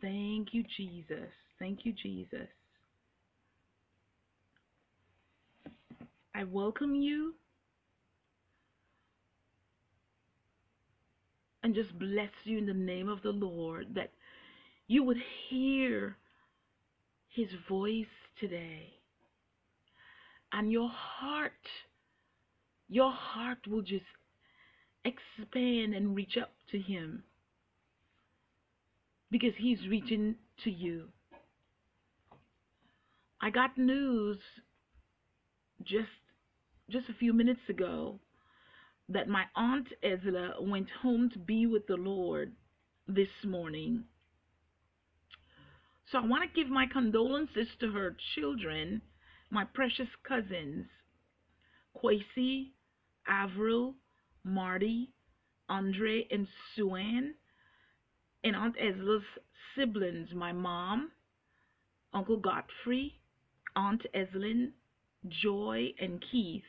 Thank you, Jesus. Thank you, Jesus. I welcome you and just bless you in the name of the Lord that you would hear his voice today. And your heart, your heart will just expand and reach up to him because he's reaching to you. I got news just just a few minutes ago that my aunt Ezra went home to be with the Lord this morning. So I want to give my condolences to her children, my precious cousins, Quasi, Avril, Marty, Andre, and Suan, and Aunt Ezra's siblings, my mom, Uncle Godfrey, Aunt Eslin, Joy, and Keith.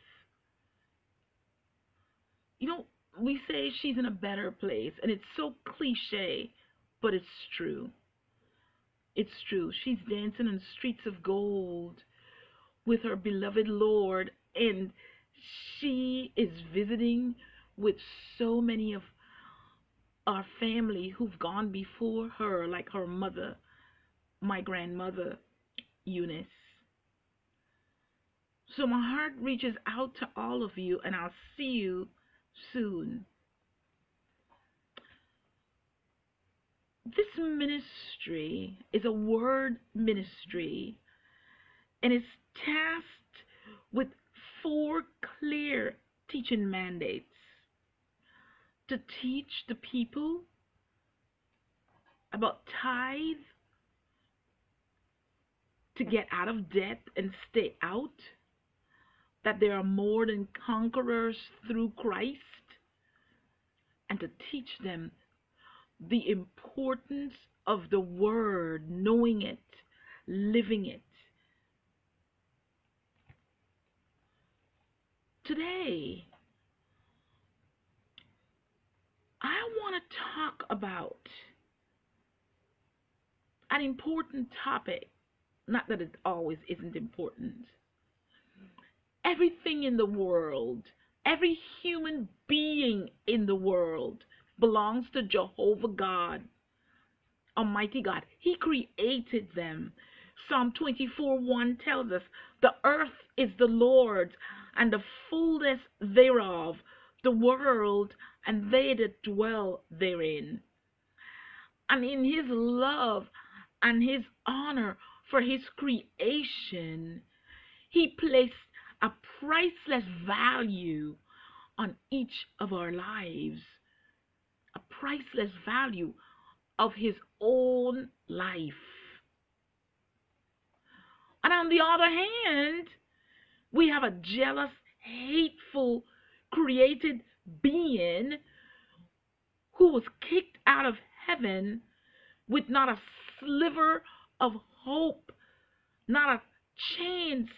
You know, we say she's in a better place, and it's so cliche, but it's true. It's true. She's dancing on streets of gold with her beloved Lord, and she is visiting with so many of our family who've gone before her, like her mother, my grandmother, Eunice. So my heart reaches out to all of you, and I'll see you soon. This ministry is a word ministry, and it's tasked with four clear teaching mandates to teach the people about tithe, to get out of debt and stay out, that there are more than conquerors through Christ, and to teach them the importance of the word, knowing it, living it. Today, I want to talk about an important topic. Not that it always isn't important. Everything in the world, every human being in the world belongs to Jehovah God, Almighty God. He created them. Psalm 24 1 tells us, The earth is the Lord's and the fullness thereof, the world and they that dwell therein. And in his love and his honor for his creation, he placed a priceless value on each of our lives, a priceless value of his own life. And on the other hand, we have a jealous, hateful, created being who was kicked out of heaven with not a sliver of hope, not a chance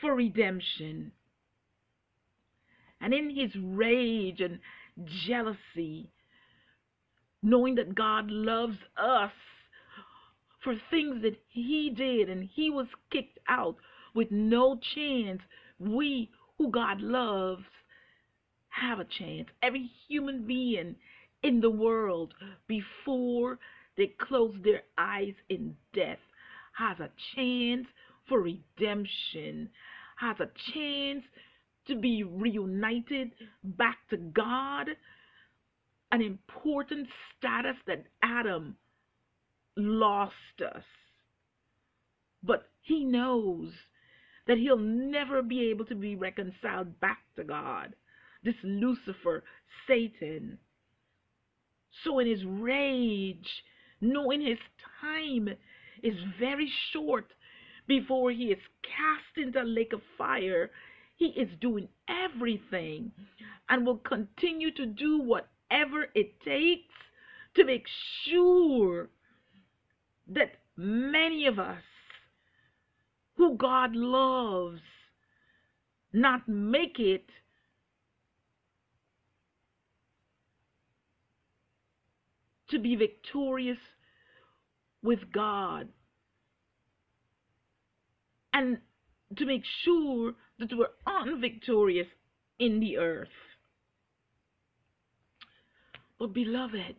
for redemption. And in his rage and jealousy, knowing that God loves us for things that he did and he was kicked out with no chance, we who God loves have a chance. Every human being in the world, before they close their eyes in death, has a chance for redemption, has a chance to be reunited back to God. An important status that Adam lost us. But he knows that he'll never be able to be reconciled back to God this Lucifer, Satan. So, in his rage, knowing his time is very short before he is cast into a lake of fire, he is doing everything and will continue to do whatever it takes to make sure that many of us who God loves not make it to be victorious with God and to make sure that we're unvictorious in the earth. But, beloved,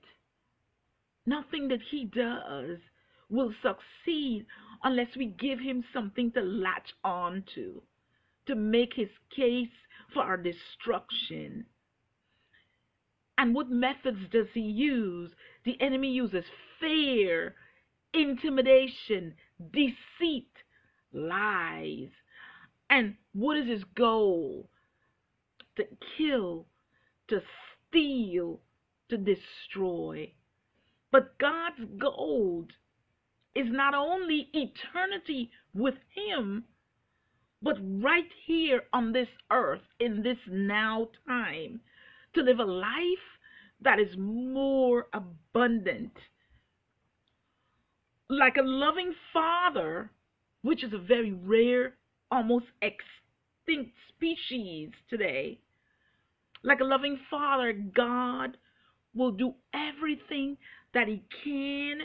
nothing that He does will succeed unless we give Him something to latch on to, to make His case for our destruction. And what methods does He use? The enemy uses fear, intimidation, deceit, lies. And what is his goal? To kill, to steal, to destroy. But God's goal is not only eternity with Him, but right here on this earth, in this now time, to live a life that is more abundant. Like a loving father, which is a very rare, almost extinct species today. Like a loving father, God will do everything that He can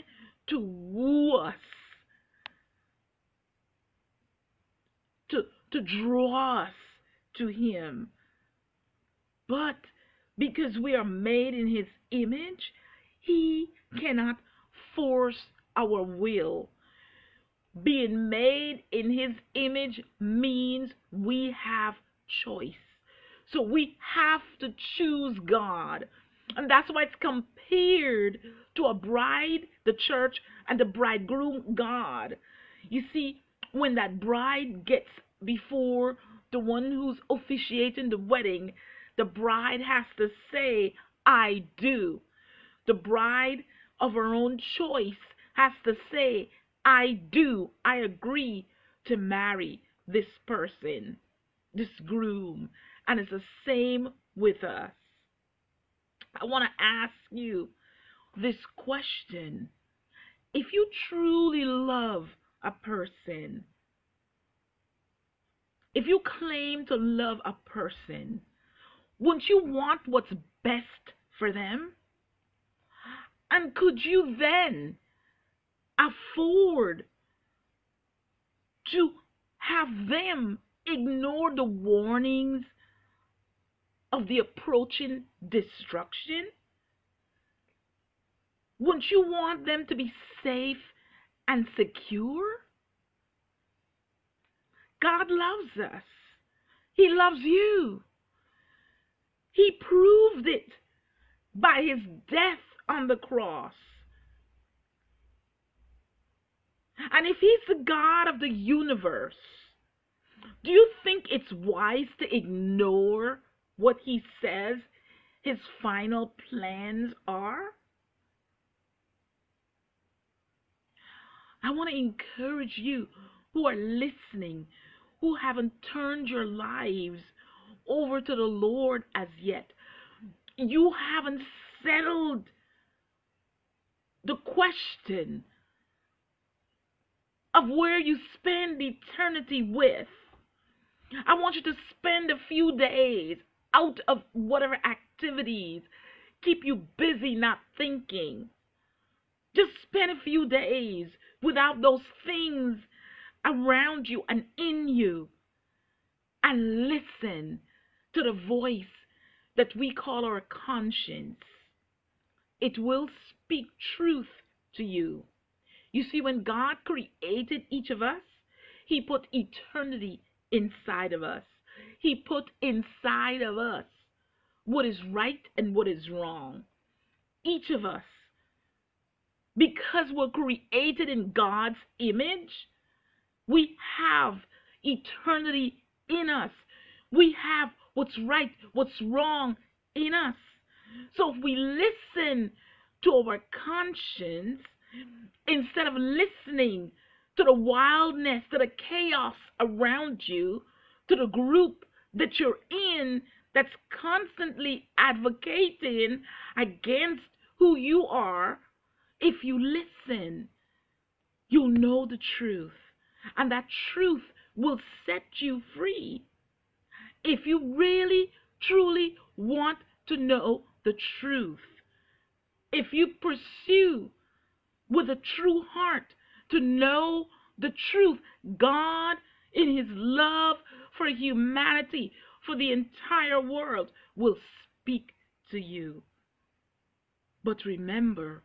to woo us, to, to draw us to Him. But because we are made in His image, He cannot force our will. Being made in His image means we have choice. So we have to choose God. And that's why it's compared to a bride, the church, and the bridegroom, God. You see, when that bride gets before the one who's officiating the wedding, the bride has to say, I do. The bride of her own choice has to say, I do. I agree to marry this person, this groom. And it's the same with us. I want to ask you this question. If you truly love a person, if you claim to love a person, wouldn't you want what's best for them? And could you then afford to have them ignore the warnings of the approaching destruction? Wouldn't you want them to be safe and secure? God loves us. He loves you. He proved it by his death on the cross. And if he's the God of the universe, do you think it's wise to ignore what he says his final plans are? I want to encourage you who are listening, who haven't turned your lives over to the Lord as yet. You haven't settled the question of where you spend eternity with. I want you to spend a few days out of whatever activities keep you busy not thinking. Just spend a few days without those things around you and in you and listen to the voice that we call our conscience. It will speak truth to you. You see, when God created each of us, He put eternity inside of us. He put inside of us what is right and what is wrong. Each of us, because we're created in God's image, we have eternity in us. We have what's right, what's wrong in us. So if we listen to our conscience instead of listening to the wildness, to the chaos around you, to the group that you're in that's constantly advocating against who you are, if you listen, you'll know the truth. And that truth will set you free. If you really, truly want to know the truth, if you pursue with a true heart to know the truth. God, in His love for humanity, for the entire world, will speak to you. But remember,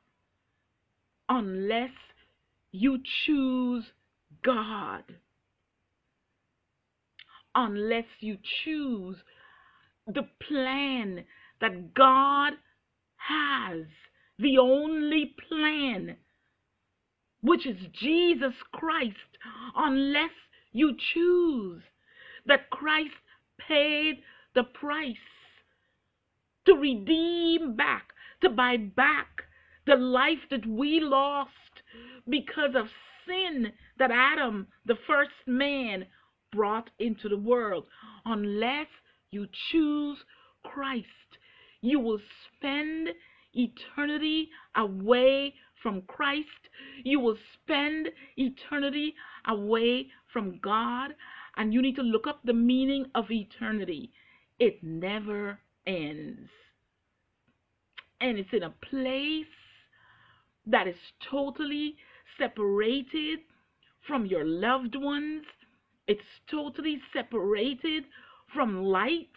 unless you choose God, unless you choose the plan that God has, the only plan, which is Jesus Christ, unless you choose that Christ paid the price to redeem back, to buy back the life that we lost because of sin that Adam, the first man, brought into the world. Unless you choose Christ, you will spend eternity away from Christ. You will spend eternity away from God. And you need to look up the meaning of eternity. It never ends. And it's in a place that is totally separated from your loved ones. It's totally separated from light.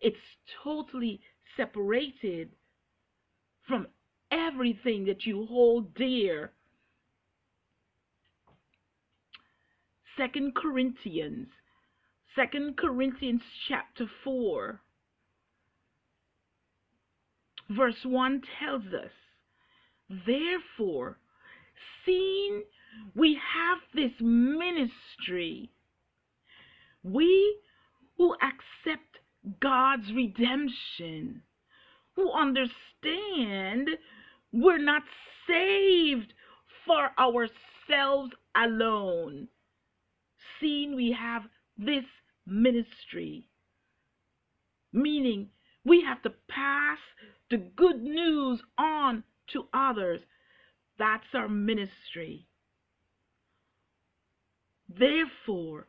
It's totally separated from everything that you hold dear. Second Corinthians, Second Corinthians chapter 4, verse 1 tells us, Therefore, seeing we have this ministry, we who accept God's redemption, who understand we're not saved for ourselves alone. Seeing we have this ministry, meaning we have to pass the good news on to others. That's our ministry. Therefore,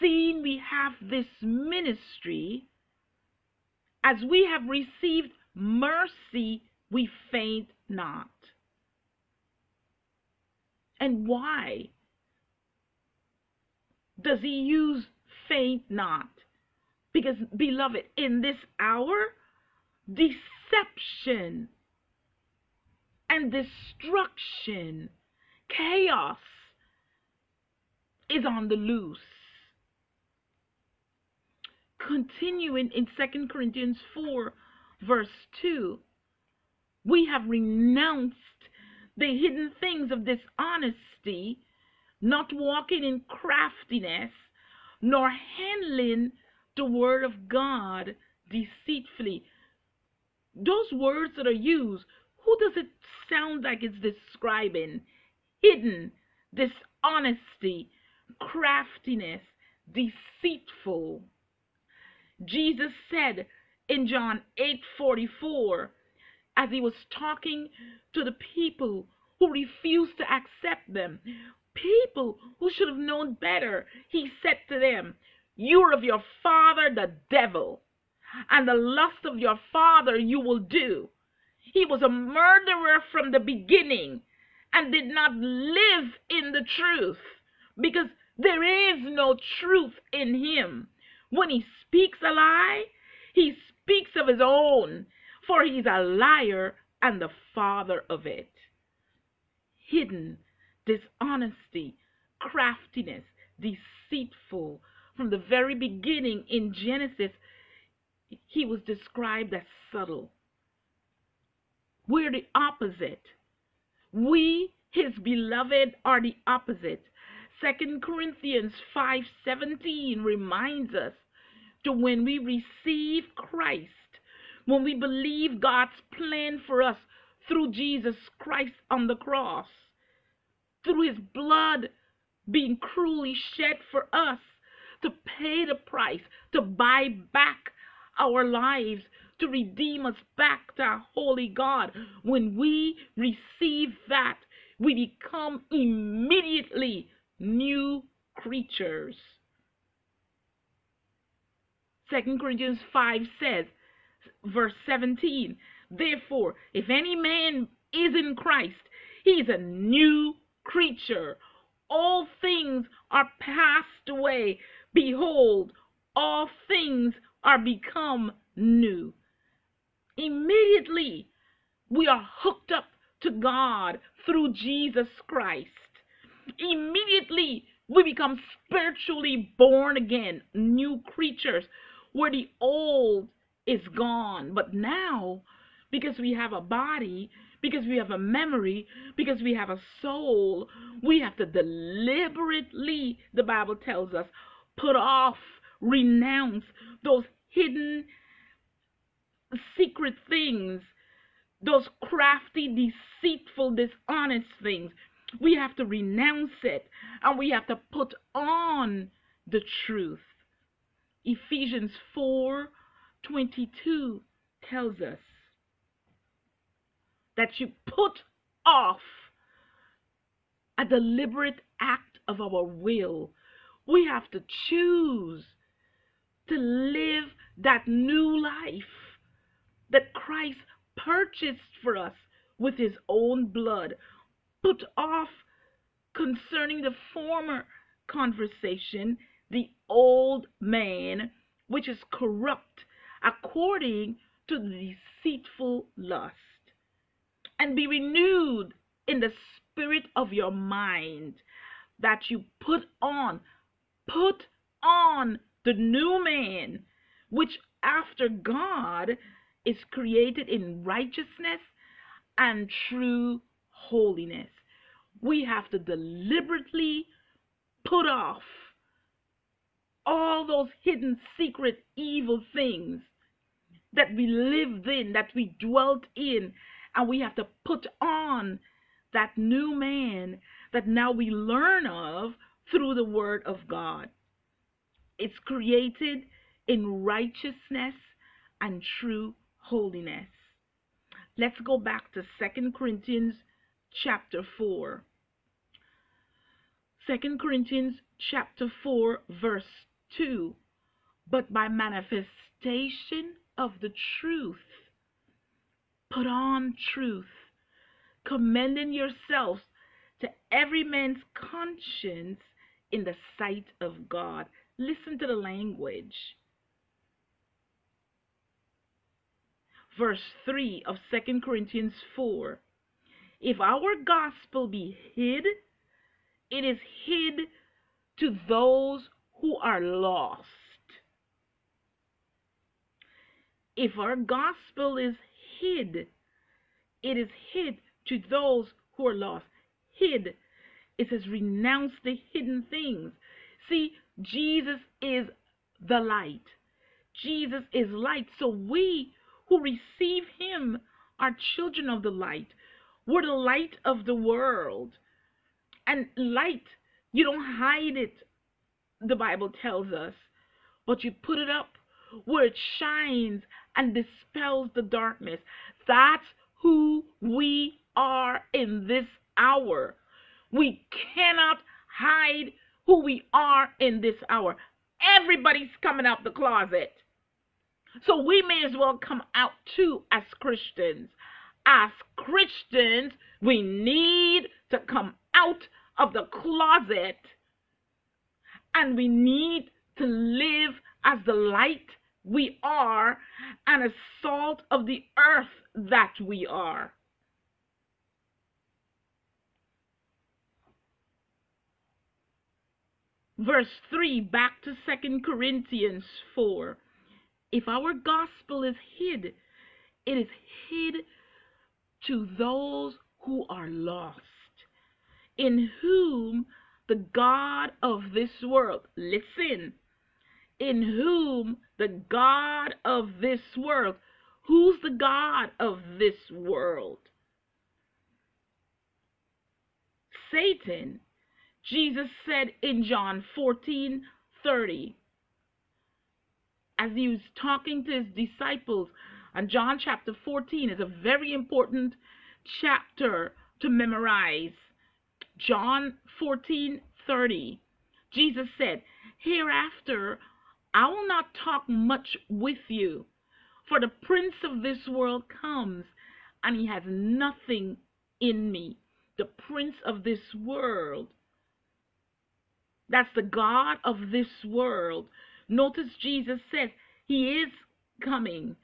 seeing we have this ministry, as we have received mercy, we faint not. And why does he use faint not? Because, beloved, in this hour, deception and destruction, chaos is on the loose. Continuing in 2 Corinthians 4, verse 2, we have renounced the hidden things of dishonesty, not walking in craftiness, nor handling the word of God deceitfully. Those words that are used, who does it sound like it's describing? Hidden, dishonesty, craftiness, deceitful. Jesus said in John 8:44 as he was talking to the people who refused to accept them, people who should have known better, he said to them, "You're of your father the devil, and the lust of your father you will do." He was a murderer from the beginning and did not live in the truth because there is no truth in him. When he speaks a lie, he speaks of his own, for he's a liar and the father of it. Hidden, dishonesty, craftiness, deceitful. From the very beginning in Genesis, he was described as subtle. We're the opposite. We, his beloved, are the opposite. Second Corinthians 5:17 reminds us to when we receive Christ, when we believe God's plan for us through Jesus Christ on the cross, through his blood being cruelly shed for us to pay the price, to buy back our lives, to redeem us back to our holy God. When we receive that, we become immediately new creatures. 2 Corinthians 5 says, verse 17, Therefore, if any man is in Christ, He's a new creature. All things are passed away. Behold, all things are become new. Immediately, we are hooked up to God through Jesus Christ. Immediately, we become spiritually born again, new creatures, where the old is gone. But now, because we have a body, because we have a memory, because we have a soul, we have to deliberately, the Bible tells us, put off, renounce those hidden, secret things, those crafty, deceitful, dishonest things. We have to renounce it and we have to put on the truth. Ephesians 4 22 tells us that you put off a deliberate act of our will. We have to choose to live that new life that Christ purchased for us with his own blood. Put off concerning the former conversation old man, which is corrupt according to the deceitful lust, and be renewed in the spirit of your mind, that you put on, put on the new man, which after God is created in righteousness and true holiness. We have to deliberately put off all those hidden, secret, evil things that we lived in, that we dwelt in, and we have to put on that new man that now we learn of through the Word of God. It's created in righteousness and true holiness. Let's go back to Second Corinthians chapter 4. 2 Corinthians chapter 4 verse 2 but by manifestation of the truth. Put on truth commending yourselves to every man's conscience in the sight of God. Listen to the language. Verse 3 of 2 Corinthians 4 if our gospel be hid it is hid to those who are lost. If our gospel is hid, it is hid to those who are lost. Hid, it says renounce the hidden things. See, Jesus is the light. Jesus is light. So we who receive him are children of the light. We're the light of the world. And light, you don't hide it the Bible tells us, but you put it up where it shines and dispels the darkness. That's who we are in this hour. We cannot hide who we are in this hour. Everybody's coming out the closet. So we may as well come out too as Christians. As Christians, we need to come out of the closet and we need to live as the light we are and a salt of the earth that we are. Verse 3, back to 2 Corinthians 4. If our gospel is hid, it is hid to those who are lost, in whom the God of this world, listen, in whom the God of this world, who's the God of this world? Satan. Jesus said in John 14 30, as he was talking to his disciples, and John chapter 14 is a very important chapter to memorize John 14 30. Jesus said, Hereafter I will not talk much with you, for the prince of this world comes, and he has nothing in me. the prince of this world. That's the God of this world. Notice Jesus says, He is coming,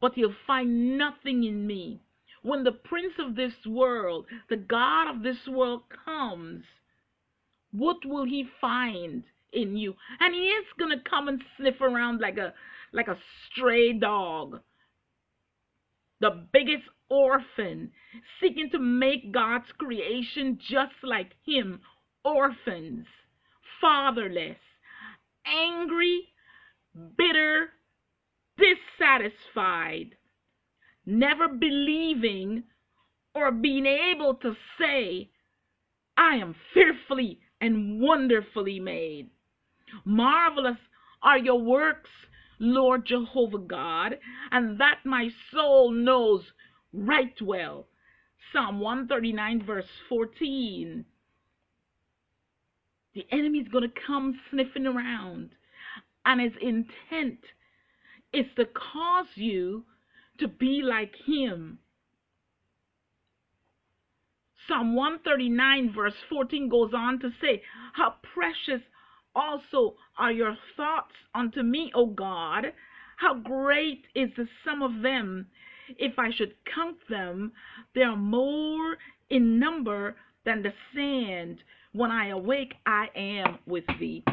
but He'll find nothing in me. When the prince of this world, the God of this world comes, what will He find in you? And He is gonna come and sniff around like a like a stray dog. The biggest orphan, seeking to make God's creation just like Him, orphans, fatherless, angry, bitter, dissatisfied, never believing or being able to say, I am fearfully and wonderfully made. Marvelous are your works, Lord Jehovah God, and that my soul knows right well. Psalm 139, verse 14. The enemy's going to come sniffing around, and his intent is to cause you to be like him. Psalm 139, verse 14 goes on to say, How precious also are your thoughts unto me, O God. How great is the sum of them. If I should count them, they are more in number than the sand. When I awake, I am with thee.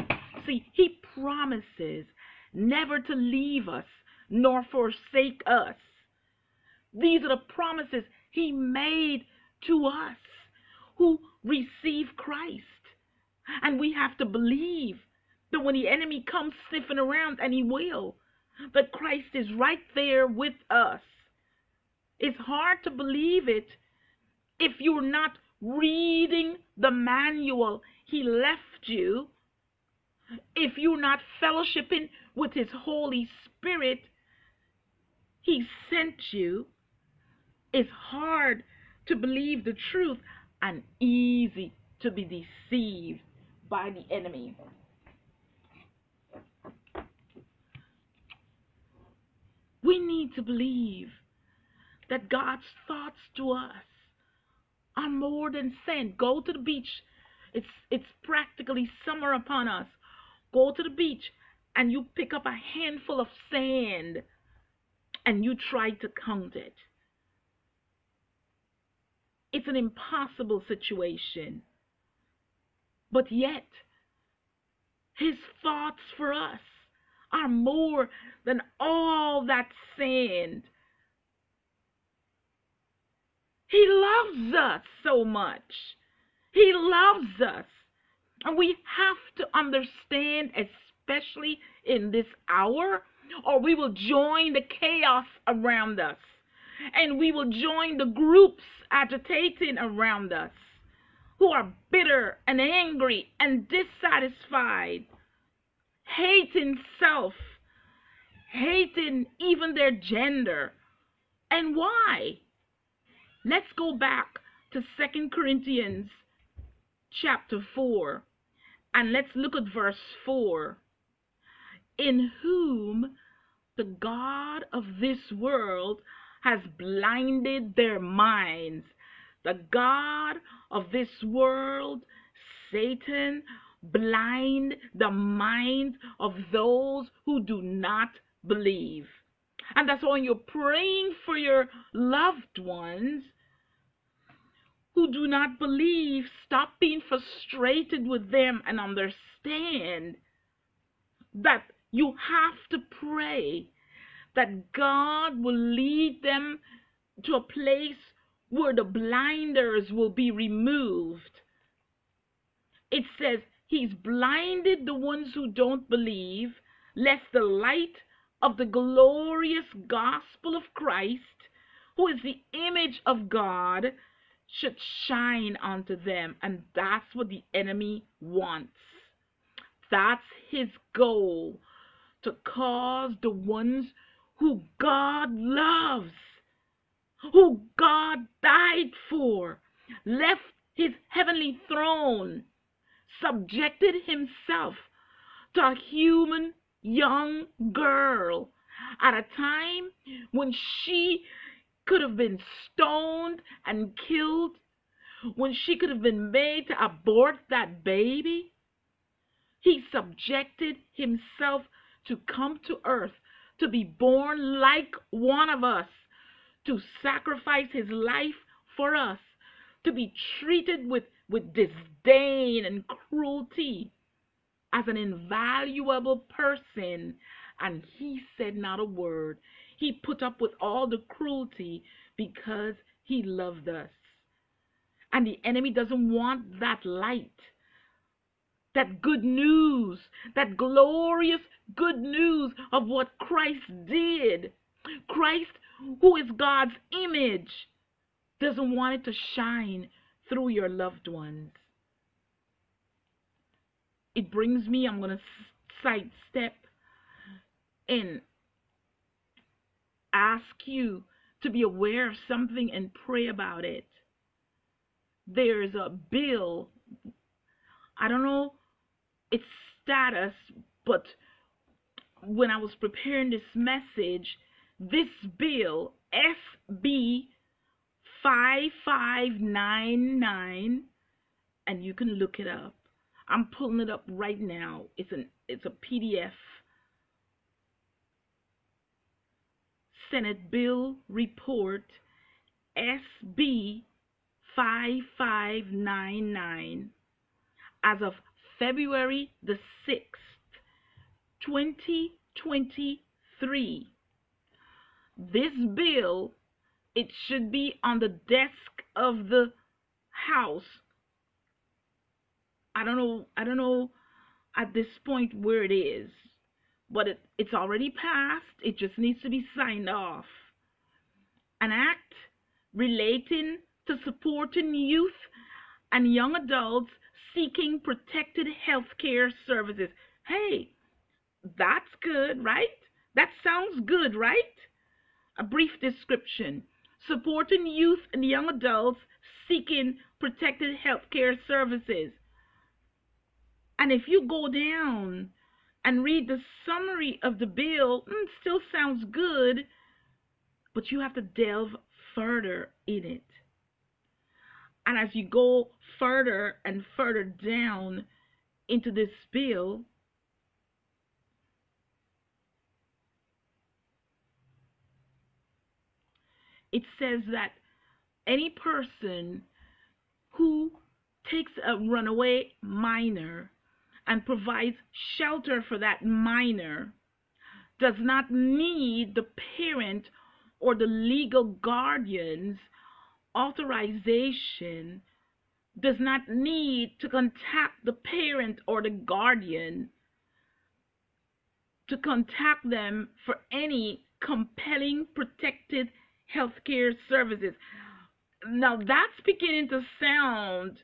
See, he promises never to leave us nor forsake us. These are the promises he made to us who receive Christ. And we have to believe that when the enemy comes sniffing around, and he will, that Christ is right there with us. It's hard to believe it if you're not reading the manual he left you, if you're not fellowshipping with his Holy Spirit he sent you. It's hard to believe the truth and easy to be deceived by the enemy. We need to believe that God's thoughts to us are more than sand. Go to the beach. It's it's practically summer upon us. Go to the beach and you pick up a handful of sand and you try to count it. It's an impossible situation. But yet, his thoughts for us are more than all that sand. He loves us so much. He loves us. And we have to understand, especially in this hour, or we will join the chaos around us. And we will join the groups agitating around us who are bitter and angry and dissatisfied, hating self, hating even their gender. And why? Let's go back to Second Corinthians chapter 4 and let's look at verse 4 in whom the God of this world has blinded their minds. The God of this world, Satan, blind the minds of those who do not believe. And that's why when you're praying for your loved ones who do not believe, stop being frustrated with them and understand that you have to pray that God will lead them to a place where the blinders will be removed. It says, He's blinded the ones who don't believe, lest the light of the glorious gospel of Christ, who is the image of God, should shine unto them. And that's what the enemy wants. That's his goal to cause the ones who God loves, who God died for, left his heavenly throne, subjected himself to a human young girl at a time when she could have been stoned and killed, when she could have been made to abort that baby. He subjected himself to come to earth, to be born like one of us, to sacrifice his life for us, to be treated with, with disdain and cruelty as an invaluable person. And he said not a word. He put up with all the cruelty because he loved us. And the enemy doesn't want that light, that good news, that glorious good news of what Christ did. Christ, who is God's image, doesn't want it to shine through your loved ones. It brings me, I'm going to sidestep and ask you to be aware of something and pray about it. There's a bill, I don't know its status, but when I was preparing this message, this bill, SB 5599, and you can look it up. I'm pulling it up right now. It's an it's a PDF Senate Bill Report SB 5599 as of February the 6th, 2023. This bill, it should be on the desk of the House. I don't know, I don't know at this point where it is but it, it's already passed. It just needs to be signed off. An act relating to supporting youth and young adults seeking protected health care services. Hey, that's good, right? That sounds good, right? A brief description. Supporting youth and young adults seeking protected health care services. And if you go down and read the summary of the bill, mm, still sounds good, but you have to delve further in it. And as you go further and further down into this bill, it says that any person who takes a runaway minor and provides shelter for that minor does not need the parent or the legal guardian's authorization, does not need to contact the parent or the guardian to contact them for any compelling protected healthcare services. Now that's beginning to sound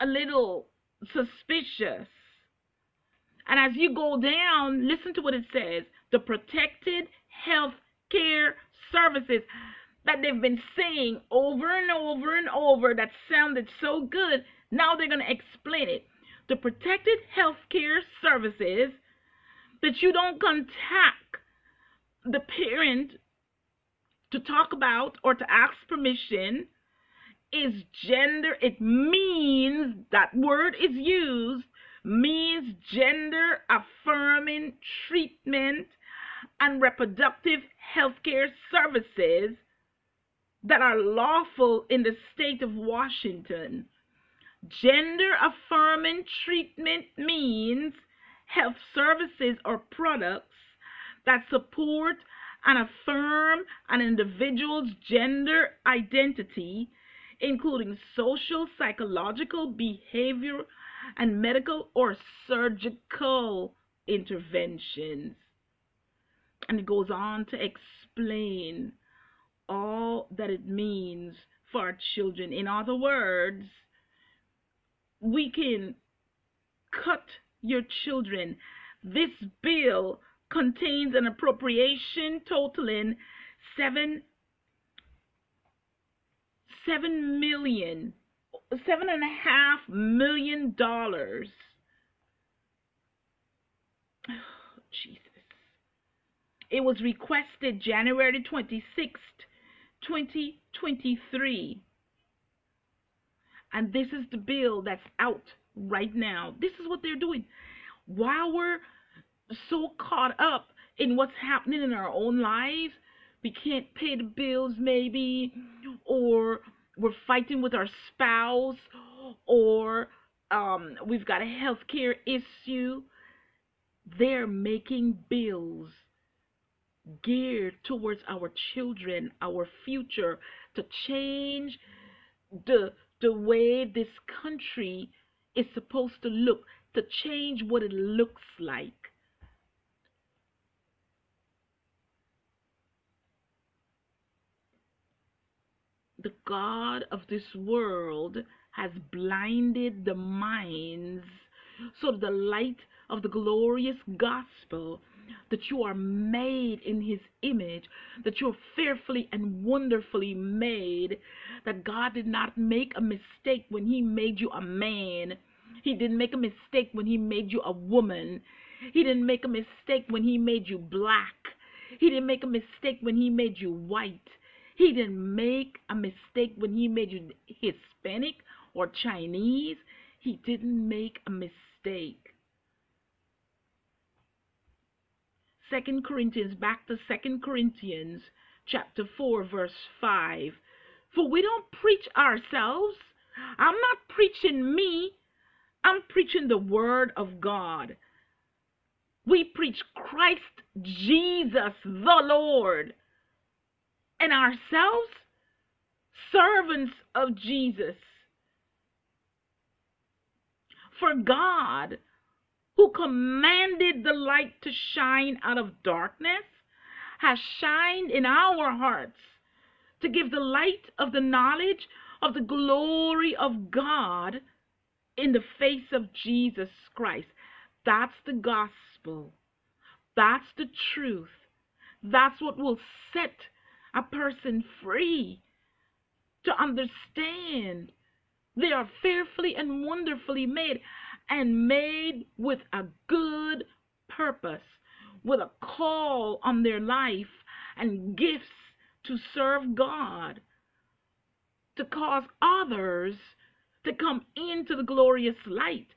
a little suspicious. And as you go down, listen to what it says the protected health care services that they've been saying over and over and over that sounded so good. Now they're going to explain it. The protected health care services that you don't contact the parent to talk about or to ask permission is gender, it means that word is used, means gender affirming treatment and reproductive health care services that are lawful in the state of Washington. Gender affirming treatment means health services or products that support and affirm an individual's gender identity including social, psychological, behavior, and medical or surgical interventions. And it goes on to explain all that it means for our children. In other words, we can cut your children. This bill contains an appropriation totaling seven seven million, seven and a half million dollars. Oh, Jesus. It was requested January 26th, 2023. And this is the bill that's out right now. This is what they're doing. While we're so caught up in what's happening in our own lives, we can't pay the bills, maybe, or we're fighting with our spouse, or um, we've got a health care issue. They're making bills geared towards our children, our future, to change the the way this country is supposed to look, to change what it looks like. The God of this world has blinded the minds so the light of the glorious gospel that you are made in his image, that you're fearfully and wonderfully made, that God did not make a mistake when he made you a man. He didn't make a mistake when he made you a woman. He didn't make a mistake when he made you black. He didn't make a mistake when he made you white. He didn't make a mistake when he made you Hispanic or Chinese. He didn't make a mistake. Second Corinthians, back to Second Corinthians chapter 4, verse 5. For we don't preach ourselves. I'm not preaching me. I'm preaching the word of God. We preach Christ Jesus the Lord. And ourselves, servants of Jesus. For God who commanded the light to shine out of darkness, has shined in our hearts to give the light of the knowledge of the glory of God in the face of Jesus Christ. That's the gospel. That's the truth. That's what will set a person free to understand they are fearfully and wonderfully made and made with a good purpose, with a call on their life and gifts to serve God, to cause others to come into the glorious light.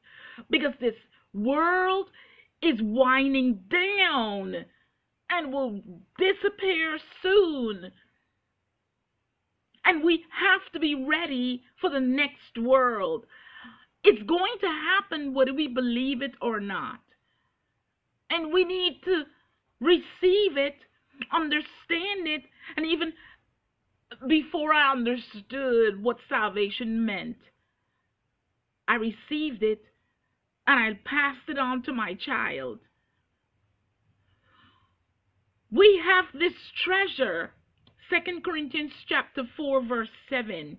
Because this world is winding down and will disappear soon. And we have to be ready for the next world. It's going to happen whether we believe it or not. And we need to receive it, understand it, and even before I understood what salvation meant, I received it and I passed it on to my child. We have this treasure, Second Corinthians chapter 4 verse 7.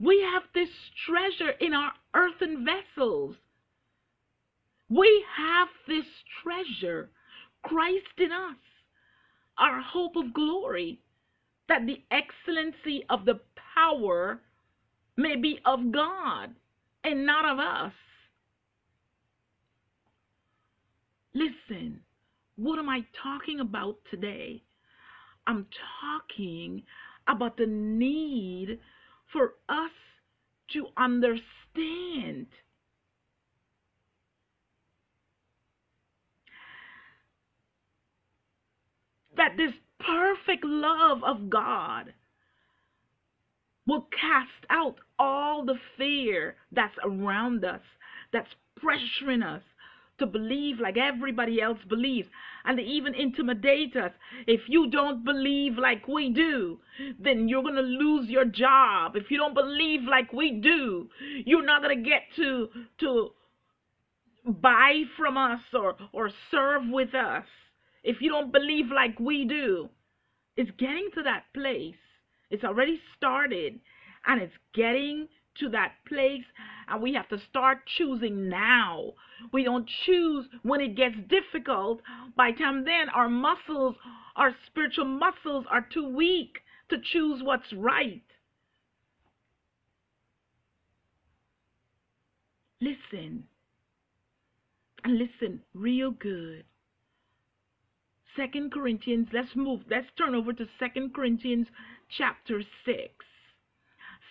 We have this treasure in our earthen vessels. We have this treasure, Christ in us, our hope of glory, that the excellency of the power may be of God and not of us. Listen, what am I talking about today? I'm talking about the need for us to understand that this perfect love of God will cast out all the fear that's around us, that's pressuring us, to believe like everybody else believes and to even intimidate us. If you don't believe like we do, then you're going to lose your job. If you don't believe like we do, you're not going to get to to buy from us or or serve with us. If you don't believe like we do, it's getting to that place. It's already started and it's getting to that place and we have to start choosing now. We don't choose when it gets difficult. By the time then, our muscles, our spiritual muscles are too weak to choose what's right. Listen. And listen real good. Second Corinthians, let's move, let's turn over to Second Corinthians chapter 6.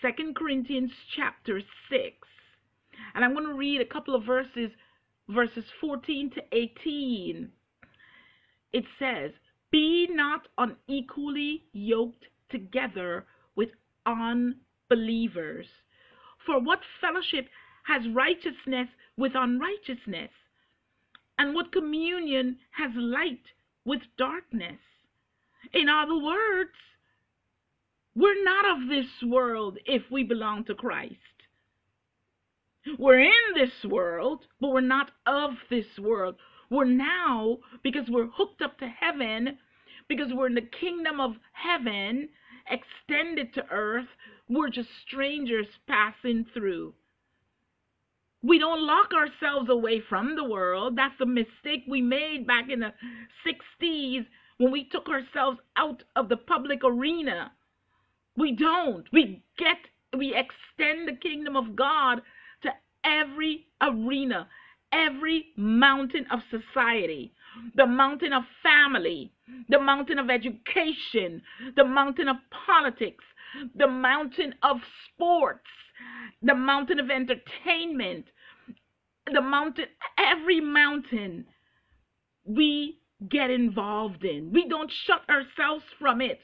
Second Corinthians chapter 6. And I'm going to read a couple of verses, verses 14 to 18. It says, Be not unequally yoked together with unbelievers. For what fellowship has righteousness with unrighteousness? And what communion has light with darkness? In other words, we're not of this world if we belong to Christ. We're in this world, but we're not of this world. We're now, because we're hooked up to heaven, because we're in the kingdom of heaven, extended to earth, we're just strangers passing through. We don't lock ourselves away from the world. That's a mistake we made back in the 60s when we took ourselves out of the public arena. We don't. We get, we extend the kingdom of God every arena, every mountain of society, the mountain of family, the mountain of education, the mountain of politics, the mountain of sports, the mountain of entertainment, the mountain, every mountain we get involved in. We don't shut ourselves from it,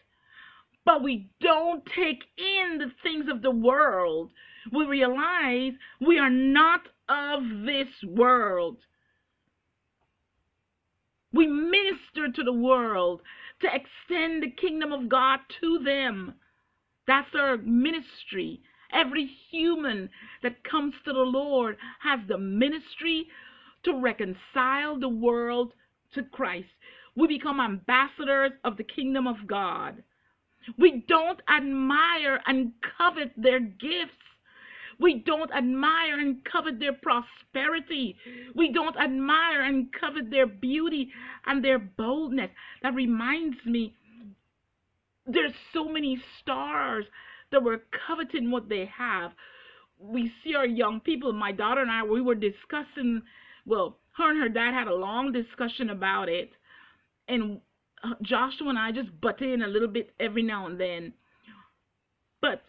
but we don't take in the things of the world. We realize we are not of this world. We minister to the world to extend the kingdom of God to them. That's our ministry. Every human that comes to the Lord has the ministry to reconcile the world to Christ. We become ambassadors of the kingdom of God. We don't admire and covet their gifts. We don't admire and covet their prosperity. We don't admire and covet their beauty and their boldness. That reminds me, there's so many stars that we're coveting what they have. We see our young people, my daughter and I, we were discussing, well, her and her dad had a long discussion about it. And uh, Joshua and I just butt in a little bit every now and then. But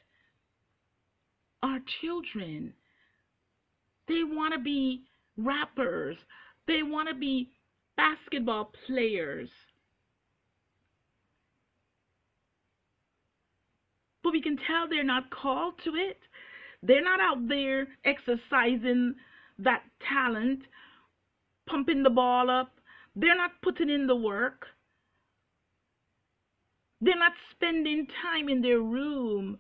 our children, they want to be rappers, they want to be basketball players. But we can tell they're not called to it. They're not out there exercising that talent pumping the ball up. They're not putting in the work. They're not spending time in their room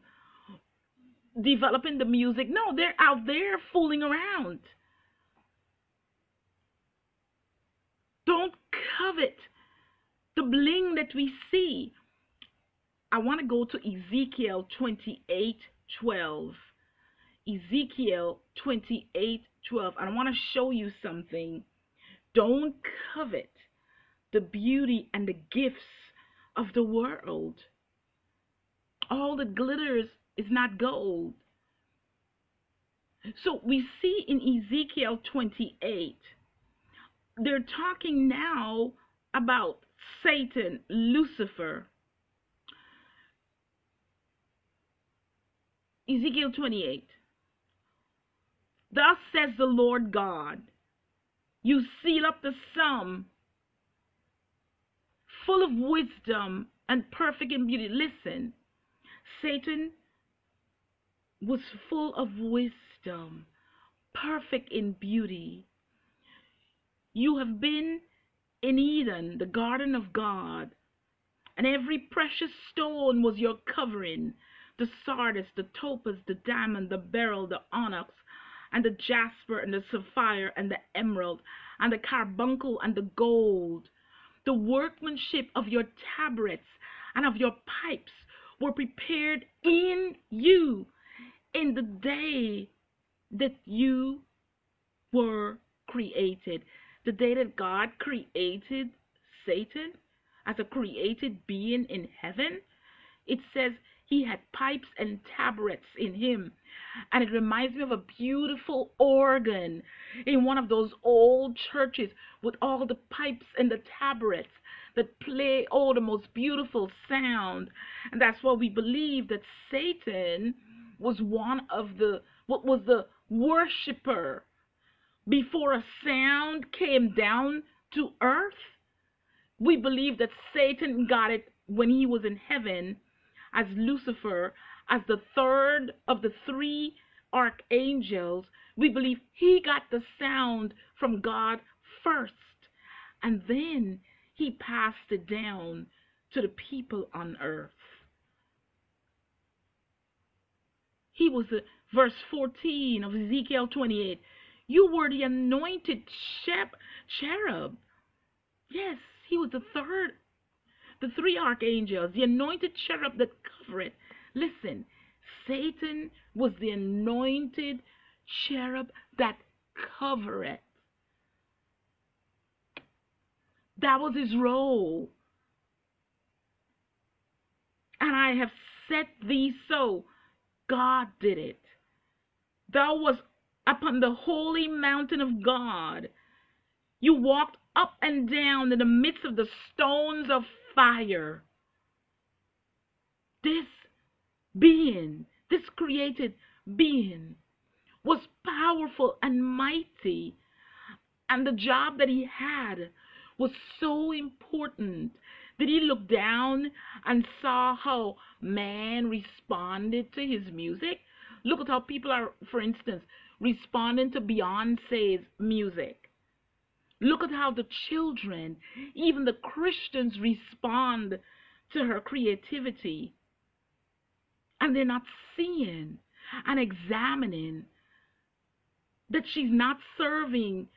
developing the music. No, they're out there fooling around. Don't covet the bling that we see. I want to go to Ezekiel 28 12. Ezekiel 28 12. And I want to show you something. Don't covet the beauty and the gifts of the world. All that glitters is not gold. So we see in Ezekiel 28, they're talking now about Satan, Lucifer. Ezekiel 28. Thus says the Lord God you seal up the sum, full of wisdom and perfect in beauty. Listen, Satan was full of wisdom, perfect in beauty. You have been in Eden, the garden of God, and every precious stone was your covering the sardius, the topaz, the diamond, the beryl, the onyx, and the jasper and the sapphire and the emerald and the carbuncle and the gold. The workmanship of your tabrets and of your pipes were prepared in you in the day that you were created. The day that God created Satan as a created being in heaven. It says he had pipes and tabrets in him. And it reminds me of a beautiful organ in one of those old churches with all the pipes and the tabrets that play all the most beautiful sound. And that's why we believe that Satan was one of the what was the worshiper before a sound came down to earth. We believe that Satan got it when he was in heaven as Lucifer, as the third of the three archangels. We believe he got the sound from God first, and then he passed it down to the people on earth. He was the verse 14 of Ezekiel 28. You were the anointed cherub. Yes, he was the third, the three archangels, the anointed cherub that covered it. Listen, Satan was the anointed cherub that covered it. That was his role. And I have set thee so. God did it. Thou was upon the holy mountain of God. You walked up and down in the midst of the stones of fire. This being, this created being, was powerful and mighty. And the job that he had was so important. Did he look down and saw how man responded to his music? Look at how people are, for instance, responding to Beyonce's music. Look at how the children, even the Christians, respond to her creativity. And they're not seeing and examining that she's not serving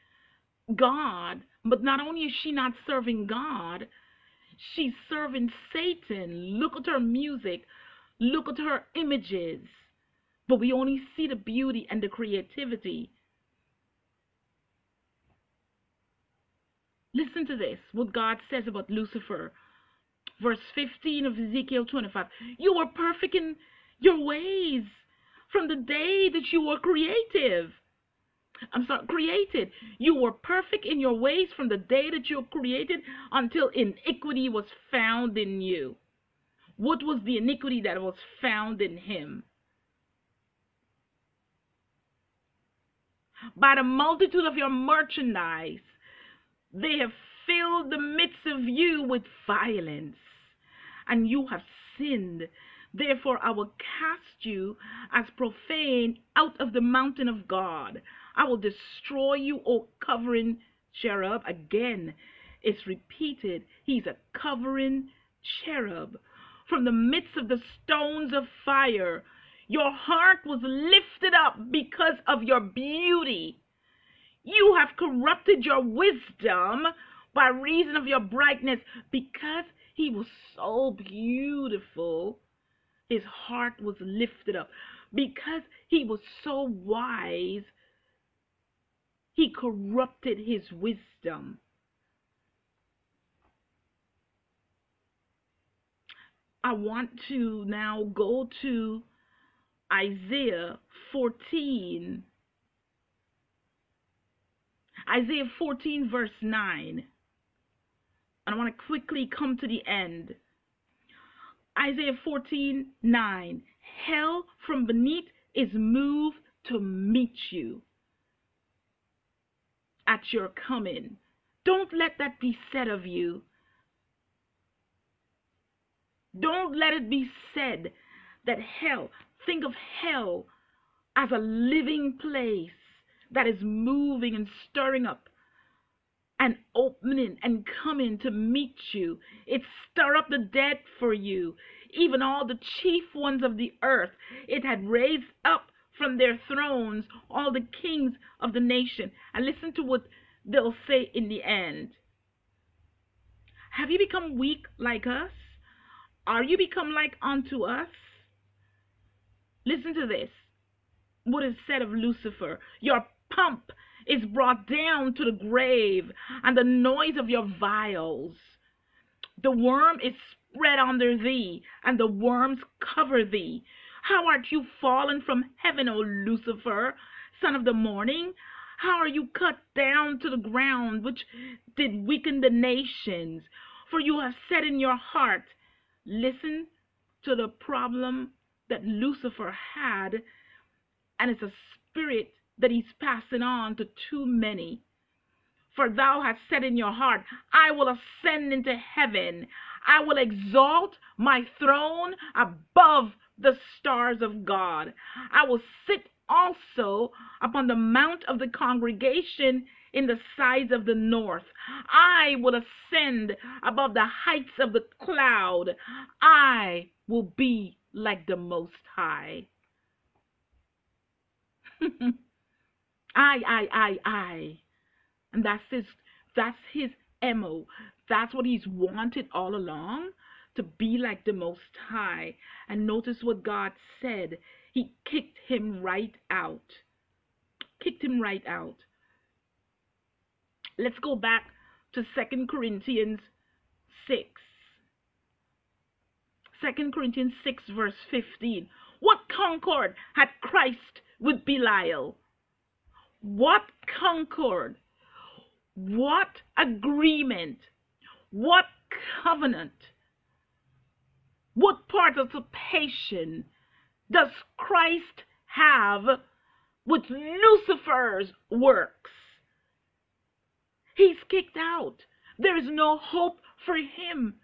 God, but not only is she not serving God, she's serving Satan. Look at her music, look at her images. But we only see the beauty and the creativity. Listen to this, what God says about Lucifer. Verse 15 of Ezekiel 25. You were perfect in your ways from the day that you were creative. I'm sorry, created. You were perfect in your ways from the day that you were created until iniquity was found in you. What was the iniquity that was found in him? By the multitude of your merchandise, they have filled the midst of you with violence, and you have sinned. Therefore, I will cast you as profane out of the mountain of God. I will destroy you, O covering cherub. Again, it's repeated. He's a covering cherub. From the midst of the stones of fire, your heart was lifted up because of your beauty. You have corrupted your wisdom by reason of your brightness because he was so beautiful. His heart was lifted up because he was so wise he corrupted his wisdom. I want to now go to Isaiah 14. Isaiah 14, verse 9. And I want to quickly come to the end. Isaiah 14, 9. Hell from beneath is moved to meet you at your coming. Don't let that be said of you. Don't let it be said that hell, think of hell as a living place that is moving and stirring up and opening and coming to meet you. It stir up the dead for you. Even all the chief ones of the earth, it had raised up from their thrones all the kings of the nation. And listen to what they'll say in the end. Have you become weak like us? Are you become like unto us? Listen to this. What is said of Lucifer? Your pomp is brought down to the grave, and the noise of your vials. The worm is spread under thee, and the worms cover thee. How art you fallen from heaven, O Lucifer, son of the morning? How are you cut down to the ground, which did weaken the nations? For you have said in your heart, listen to the problem that Lucifer had, and it's a spirit that he's passing on to too many. For thou hast said in your heart, I will ascend into heaven. I will exalt my throne above the stars of God. I will sit also upon the mount of the congregation in the sides of the north. I will ascend above the heights of the cloud. I will be like the Most High. I, I, I, I. And that's his that's his MO. That's what he's wanted all along to be like the most high. And notice what God said. He kicked him right out. Kicked him right out. Let's go back to Second Corinthians 6. 2 Corinthians 6, verse 15. What concord had Christ with Belial? What concord? What agreement? What covenant? What participation does Christ have with Lucifer's works? He's kicked out. There is no hope for him.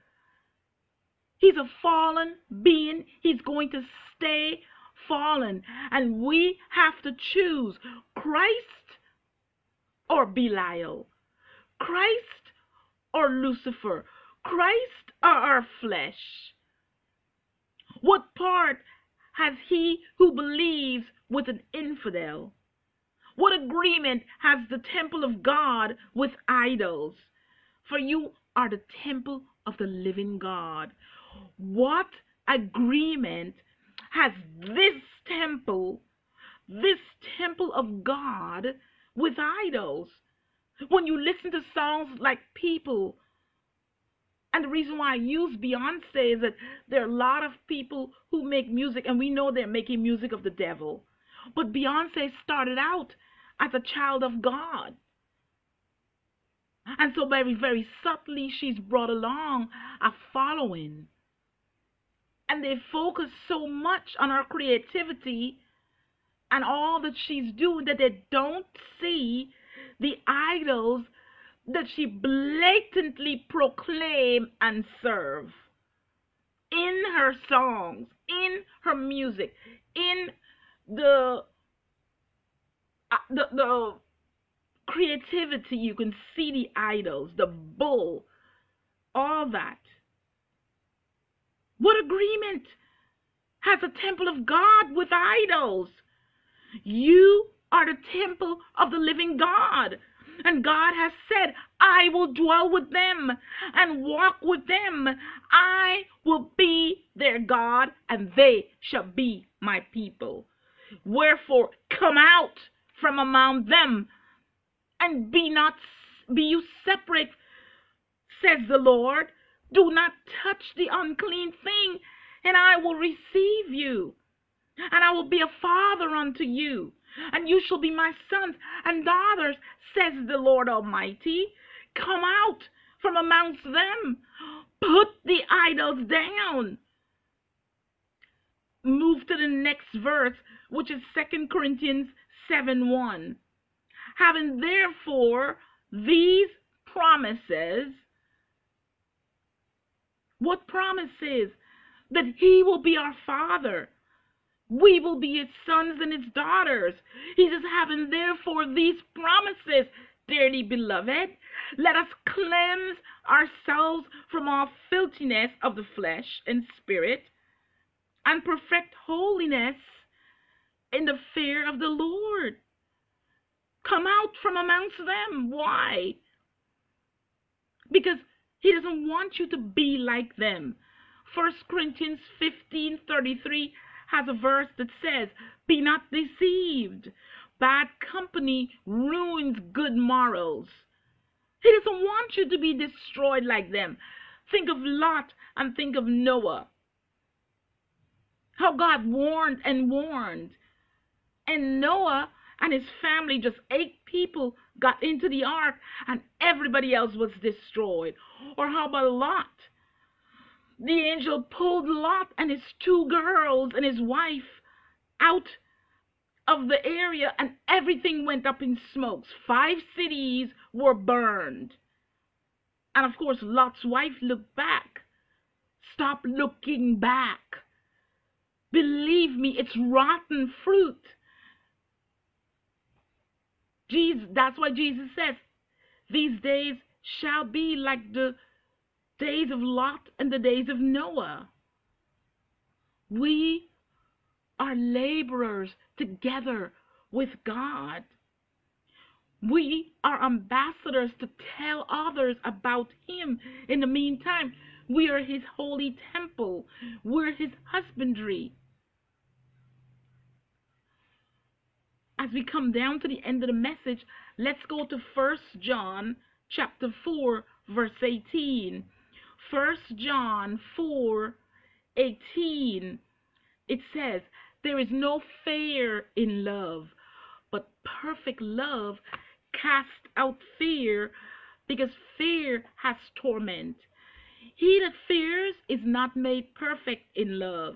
He's a fallen being. He's going to stay fallen. And we have to choose Christ or Belial, Christ or Lucifer, Christ or our flesh. What part has he who believes with an infidel? What agreement has the temple of God with idols? For you are the temple of the living God. What agreement has this temple, this temple of God, with idols? When you listen to songs like People, and the reason why I use Beyonce is that there are a lot of people who make music, and we know they're making music of the devil. But Beyonce started out as a child of God. And so, very, very subtly, she's brought along a following and they focus so much on her creativity and all that she's doing that they don't see the idols that she blatantly proclaim and serve in her songs, in her music, in the uh, the, the creativity you can see the idols, the bull, all that. What agreement has a temple of God with idols? You are the temple of the living God. And God has said, I will dwell with them and walk with them. I will be their God, and they shall be my people. Wherefore, come out from among them and be not be you separate, says the Lord. Do not touch the unclean thing, and I will receive you. And I will be a father unto you, and you shall be my sons and daughters, says the Lord Almighty. Come out from amongst them. Put the idols down. Move to the next verse, which is Second Corinthians 7 1. Having therefore these promises, what promises? That he will be our father. We will be his sons and his daughters. He says, having therefore these promises, dearly beloved, let us cleanse ourselves from all filthiness of the flesh and spirit, and perfect holiness in the fear of the Lord. Come out from amongst them. Why? Because he doesn't want you to be like them. 1 Corinthians 15:33 has a verse that says, "Be not deceived. Bad company ruins good morals." He doesn't want you to be destroyed like them. Think of Lot and think of Noah. How God warned and warned. And Noah and his family, just eight people, got into the ark and everybody else was destroyed. Or how about Lot? The angel pulled Lot and his two girls and his wife out of the area and everything went up in smokes. Five cities were burned. And of course, Lot's wife looked back. Stop looking back. Believe me, it's rotten fruit. Jesus, that's why Jesus says, these days shall be like the days of Lot and the days of Noah. We are laborers together with God. We are ambassadors to tell others about Him. In the meantime, we are His holy temple, we're His husbandry. As we come down to the end of the message, let's go to 1 John chapter 4, verse 18. 1 John 4 18. It says, There is no fear in love, but perfect love casts out fear, because fear has torment. He that fears is not made perfect in love.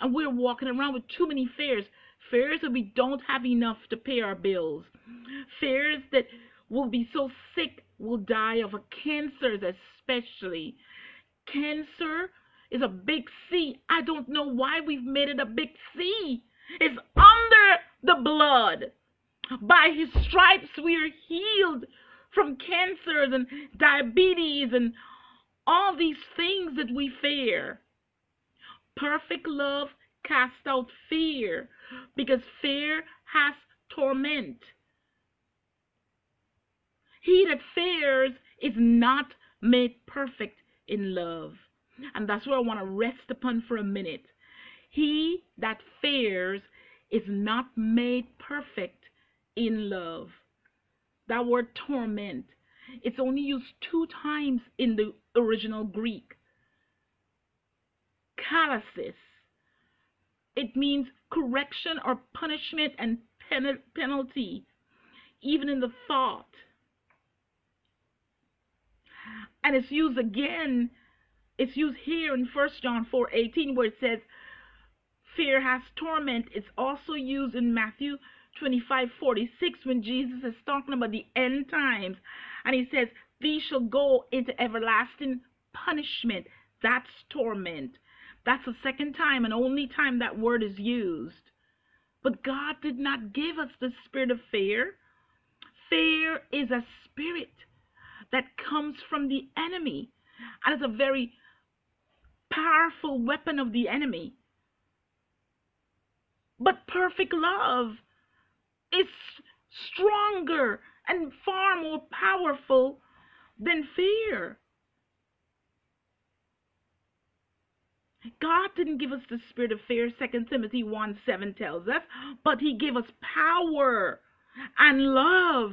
And we're walking around with too many fears. Fears that we don't have enough to pay our bills. Fears that we'll be so sick we'll die of a cancers especially. Cancer is a big C. I don't know why we've made it a big C. It's under the blood. By his stripes we are healed from cancers and diabetes and all these things that we fear. Perfect love casts out fear because fear has torment. He that fears is not made perfect in love. And that's what I want to rest upon for a minute. He that fears is not made perfect in love. That word torment, it's only used two times in the original Greek. Kolasis, it means correction or punishment and pen- penalty, even in the thought. And it's used again, it's used here in 1 John 4 18, where it says, Fear has torment. It's also used in Matthew 25 46 when Jesus is talking about the end times. And he says, These shall go into everlasting punishment. That's torment. That's the second time and only time that word is used. But God did not give us the spirit of fear. Fear is a spirit that comes from the enemy and it's a very powerful weapon of the enemy. But perfect love is stronger and far more powerful than fear. God didn't give us the spirit of fear, 2 Timothy 1 7 tells us, but He gave us power and love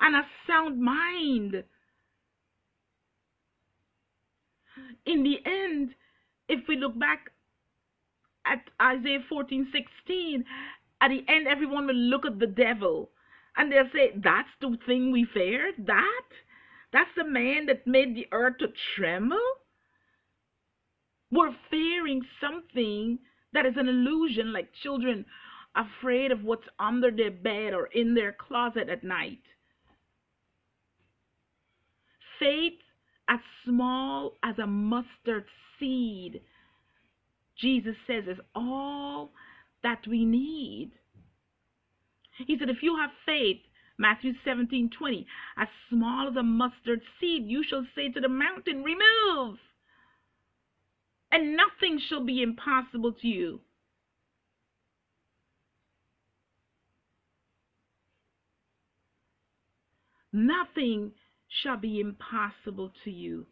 and a sound mind. In the end, if we look back at Isaiah 14 16, at the end, everyone will look at the devil and they'll say, That's the thing we feared? That? That's the man that made the earth to tremble? We're fearing something that is an illusion, like children afraid of what's under their bed or in their closet at night. Faith as small as a mustard seed, Jesus says, is all that we need. He said, if you have faith, Matthew 17 20, as small as a mustard seed, you shall say to the mountain, Remove, and nothing shall be impossible to you. Nothing shall be impossible to you.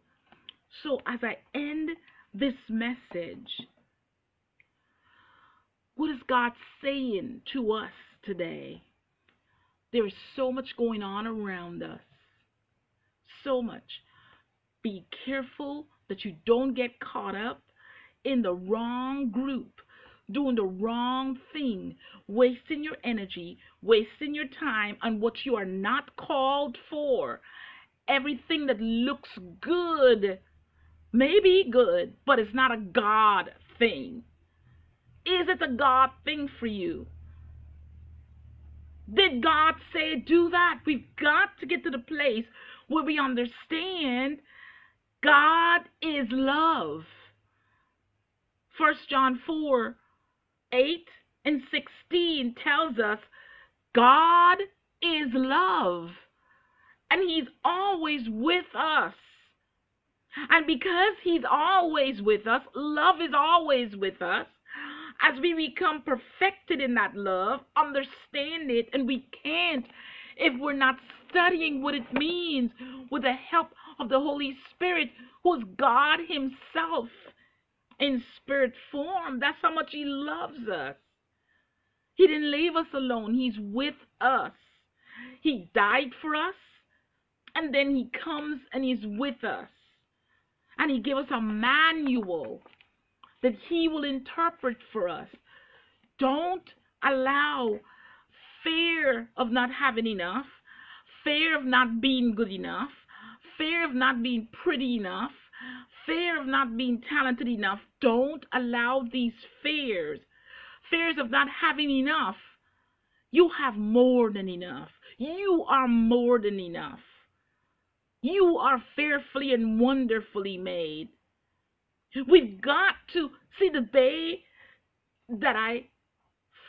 So, as I end this message, what is God saying to us today? There is so much going on around us. So much. Be careful that you don't get caught up in the wrong group, doing the wrong thing, wasting your energy, wasting your time on what you are not called for. Everything that looks good may be good, but it's not a God thing. Is it a God thing for you? Did God say do that? We've got to get to the place where we understand God is love. 1 John 4 8 and 16 tells us God is love and He's always with us. And because He's always with us, love is always with us. As we become perfected in that love, understand it, and we can't if we're not studying what it means with the help of the Holy Spirit, who is God Himself in spirit form. That's how much He loves us. He didn't leave us alone, He's with us. He died for us, and then He comes and He's with us. And He gave us a manual that He will interpret for us. Don't allow fear of not having enough, fear of not being good enough, fear of not being pretty enough, fear of not being talented enough. Don't allow these fears, fears of not having enough. You have more than enough. You are more than enough. You are fearfully and wonderfully made. We've got to see the day that I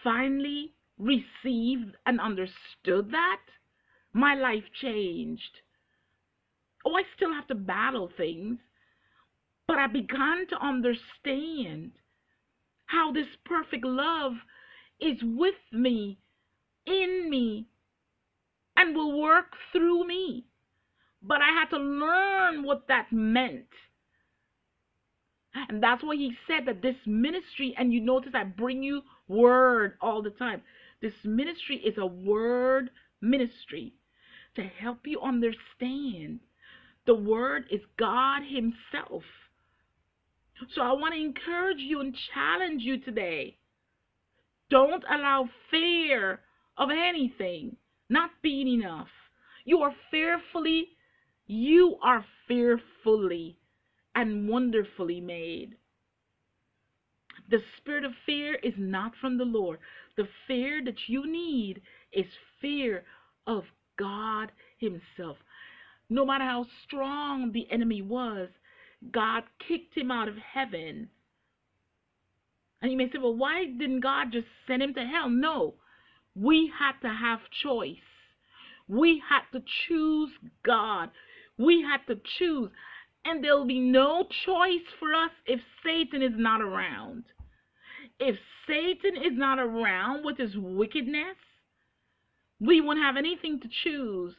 finally received and understood that, my life changed. Oh, I still have to battle things, but I began to understand how this perfect love is with me, in me, and will work through me. But I had to learn what that meant. And that's why he said that this ministry, and you notice I bring you word all the time. This ministry is a word ministry to help you understand. The word is God Himself. So I want to encourage you and challenge you today. Don't allow fear of anything not being enough. You are fearfully, you are fearfully and wonderfully made. The spirit of fear is not from the Lord. The fear that you need is fear of God Himself. No matter how strong the enemy was, God kicked him out of heaven. And you may say, well, why didn't God just send him to hell? No. We had to have choice. We had to choose God. We have to choose. And there'll be no choice for us if Satan is not around. If Satan is not around with his wickedness, we won't have anything to choose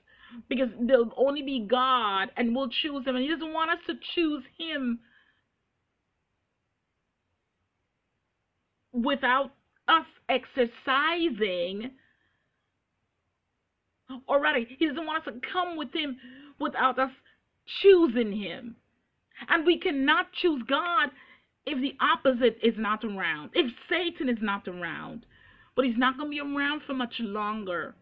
because there'll only be God and we'll choose him. And he doesn't want us to choose him without us exercising rather he doesn't want us to come with him without us choosing him and we cannot choose god if the opposite is not around if satan is not around but he's not going to be around for much longer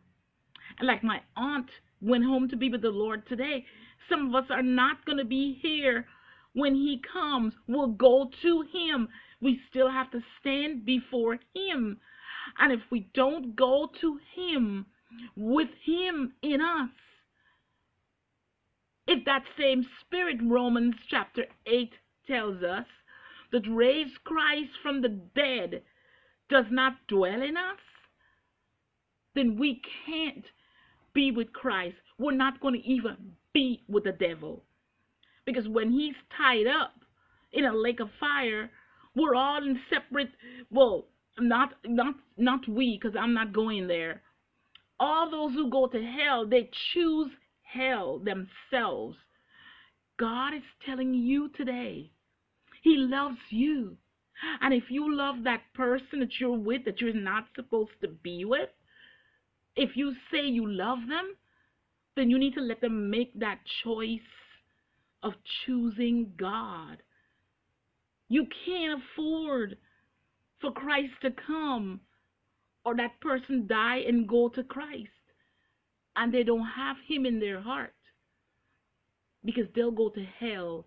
and like my aunt went home to be with the Lord today. Some of us are not going to be here when He comes. We'll go to Him. We still have to stand before Him. And if we don't go to Him with Him in us, if that same Spirit, Romans chapter 8 tells us, that raised Christ from the dead does not dwell in us, then we can't be with Christ, we're not going to even be with the devil. Because when he's tied up in a lake of fire, we're all in separate, well, not not not we because I'm not going there. All those who go to hell, they choose hell themselves. God is telling you today, He loves you. And if you love that person that you're with that you're not supposed to be with, if you say you love them, then you need to let them make that choice of choosing God. You can't afford for Christ to come or that person die and go to Christ and they don't have him in their heart because they'll go to hell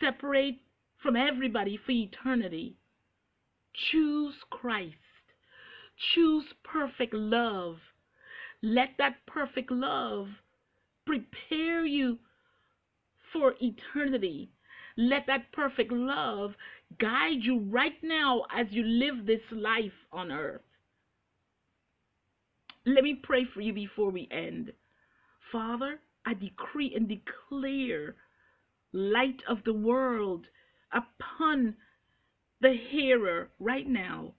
separate from everybody for eternity. Choose Christ. Choose perfect love. Let that perfect love prepare you for eternity. Let that perfect love guide you right now as you live this life on earth. Let me pray for you before we end. Father, I decree and declare light of the world upon the hearer right now.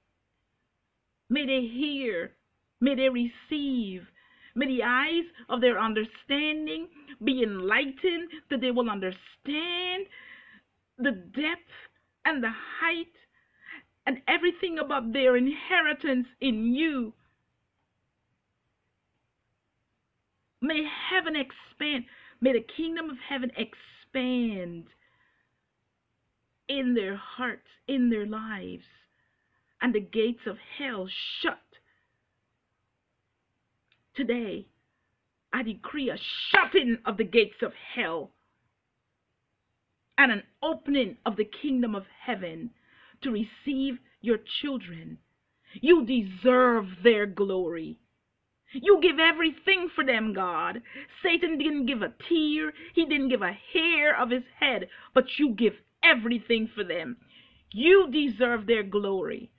May they hear, may they receive, may the eyes of their understanding be enlightened, that they will understand the depth and the height and everything about their inheritance in you. May heaven expand. May the kingdom of heaven expand in their hearts, in their lives, and the gates of hell shut. Today, I decree a shutting of the gates of hell and an opening of the kingdom of heaven to receive your children. You deserve their glory. You give everything for them, God. Satan didn't give a tear, he didn't give a hair of his head, but you give everything for them. You deserve their glory.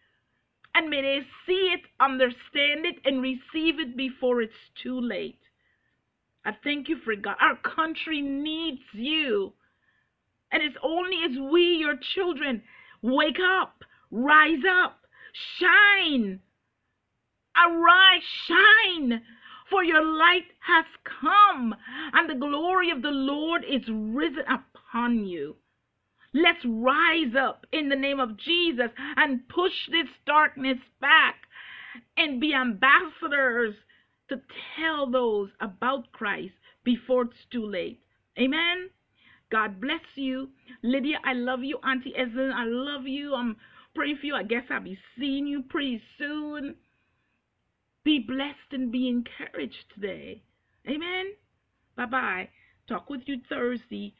And may they see it, understand it, and receive it before it's too late. I thank you for God. Our country needs you. And it's only as we, your children, wake up, rise up, shine, arise, shine, for your light has come, and the glory of the Lord is risen upon you. Let's rise up in the name of Jesus and push this darkness back and be ambassadors to tell those about Christ before it's too late. Amen. God bless you. Lydia, I love you. Auntie Eslin, I love you. I'm praying for you. I guess I'll be seeing you pretty soon. Be blessed and be encouraged today. Amen. Bye bye. Talk with you Thursday.